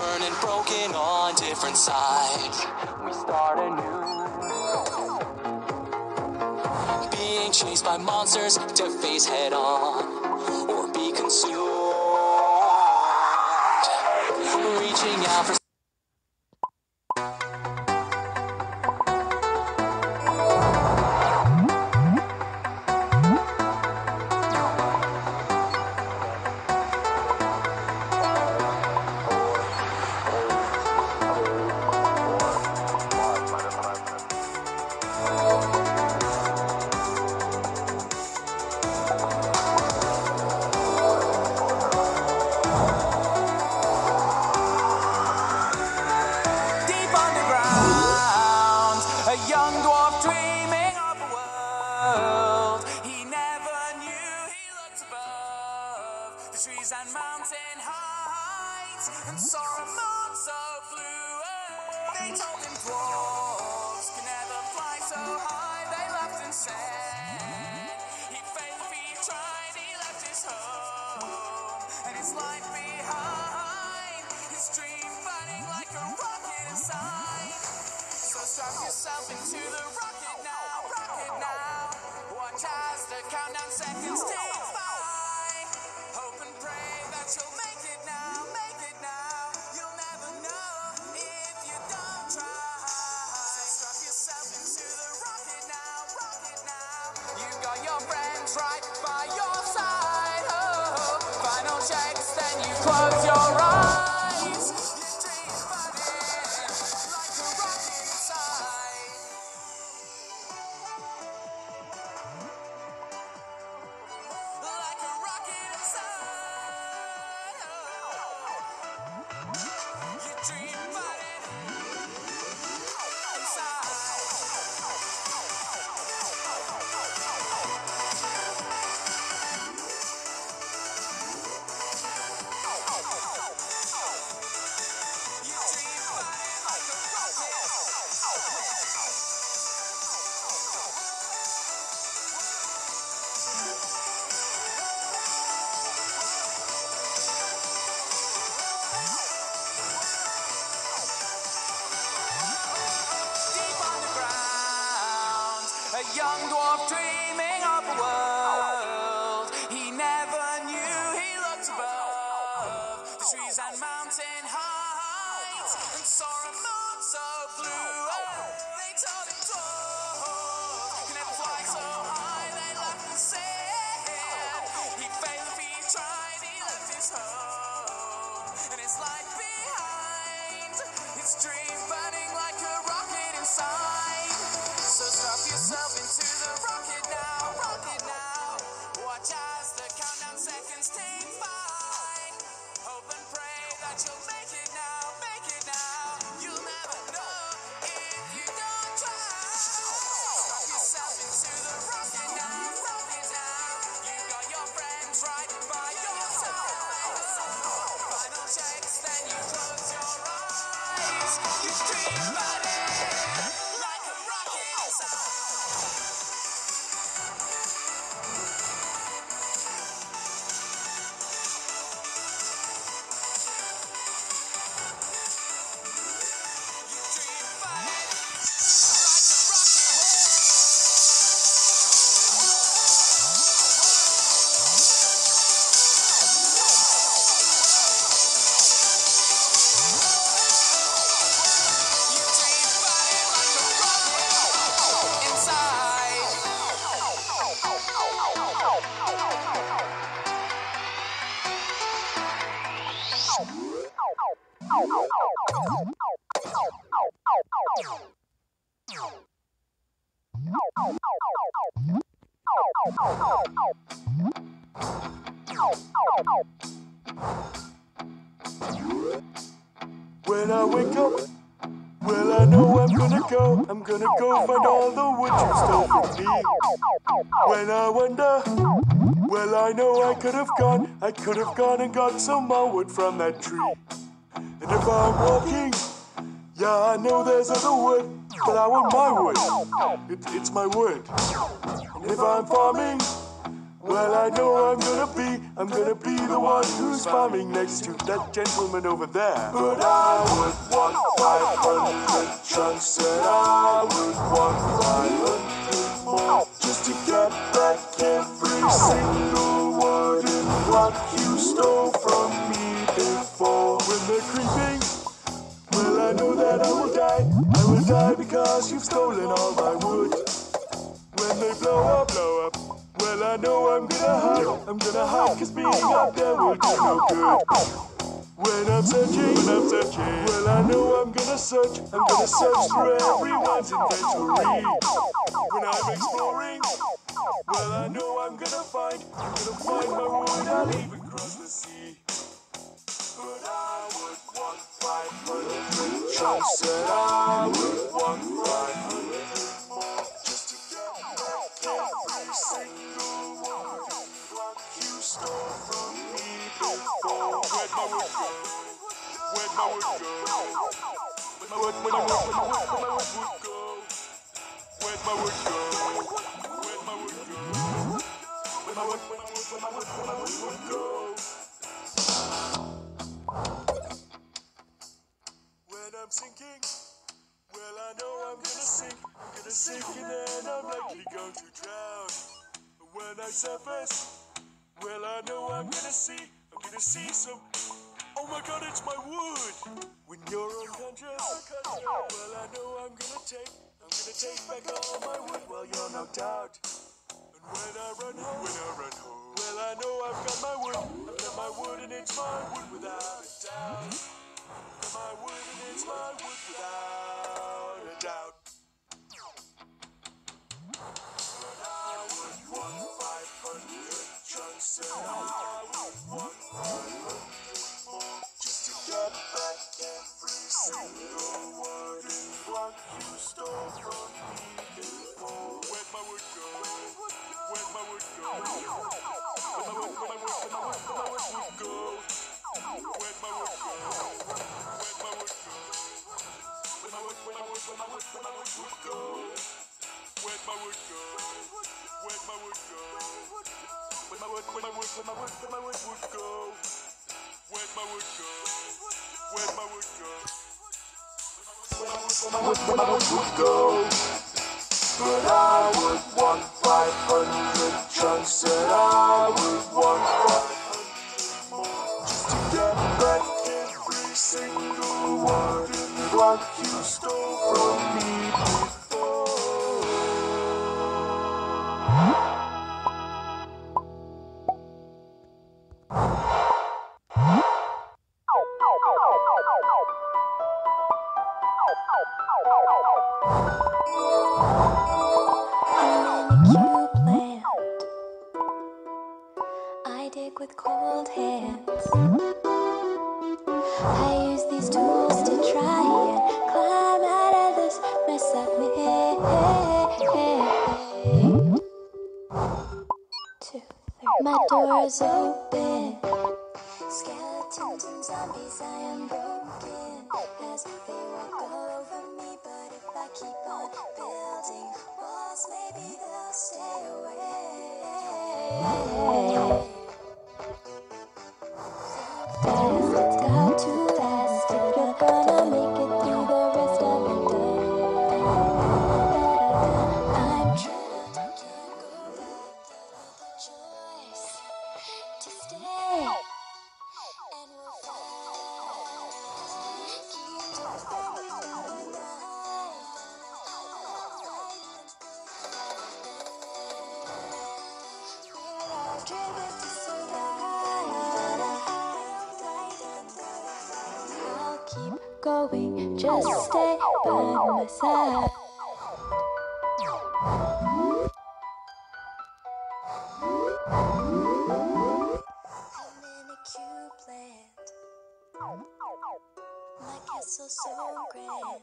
burning broken on different sides. We start anew. Being chased by monsters to face head on or be consumed. Reaching out for clubs. 一样。When I wake up, well, I know I'm gonna go. I'm gonna go find all the wood you stole from me. When I wonder, well, I know I could have gone. I could have gone and got some more wood from that tree. And if I'm walking, yeah, I know there's other wood, but I want my wood. It, it's my wood. And if I'm farming, well, I know I'm gonna be, I'm gonna be the one who's farming next to that gentleman over there. But I would want 500 chunks, and I would want 500 more just to get back every single wooden block you stole from me before. When they're creeping, well, I know that I will die. I will die because you've stolen all my wood. When they blow up, blow up. Well, I know I'm gonna hide. I'm gonna hide cause being up there will do no good. When I'm searching, when I'm searching, well, I know I'm gonna search. I'm gonna search through everyone's inventory. When I'm exploring, well, I know I'm gonna find, I'm gonna find my wood. I'll even cross the sea. But I would want 500 chunks, and I would want 500 more just to get back every single surface, well, I know I'm gonna see. I'm gonna see some. Oh my god, it's my wood! When you're unconscious, well, I know I'm gonna take. I'm gonna take back all my wood while you're knocked out. And when I run home, when I run home, well, I know I've got my wood. I've got my wood and it's my wood without a doubt. Got my wood and it's my wood without a doubt. But I would want 500 chunks and I Where'd my wood, where'd my wood, where'd my wood, wood go? Where'd my wood go? Where'd my wood go? Where'd my wood, where'd my wood, would go? But I would want 500 chunks and I would want 500 more just to get back every single wooden block you stole from me door's open. Skeletons and zombies, I am broken as they walk over me. But if I keep on building walls, maybe they'll stay away. Going, just stay by my side. I'm in a cube plant. My castle's so grand.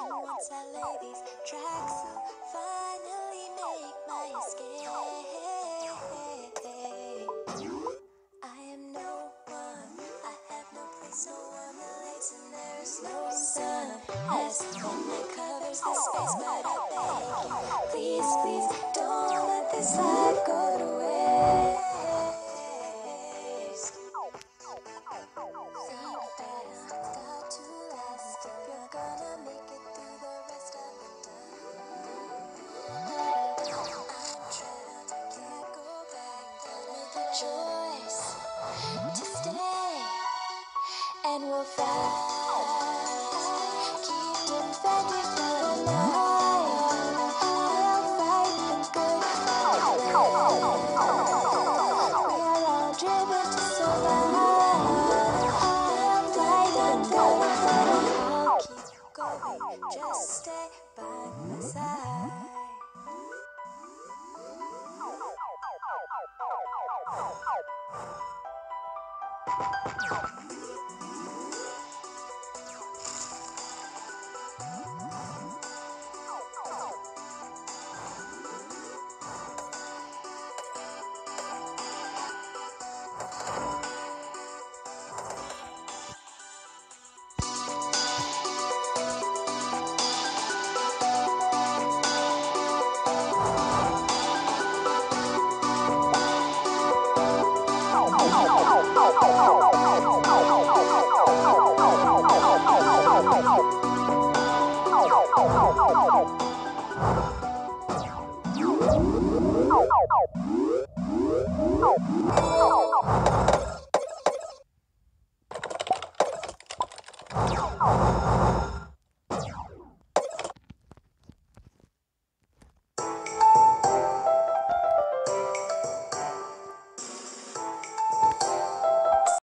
And once I lay these tracks, I'll finally make my escape. Please, please don't let this go to waste. Think that to last if you're gonna make it through the rest of the. I'm trapped, can't go back. Choice to stay, and we'll fly. We're Oh, oh, oh, oh.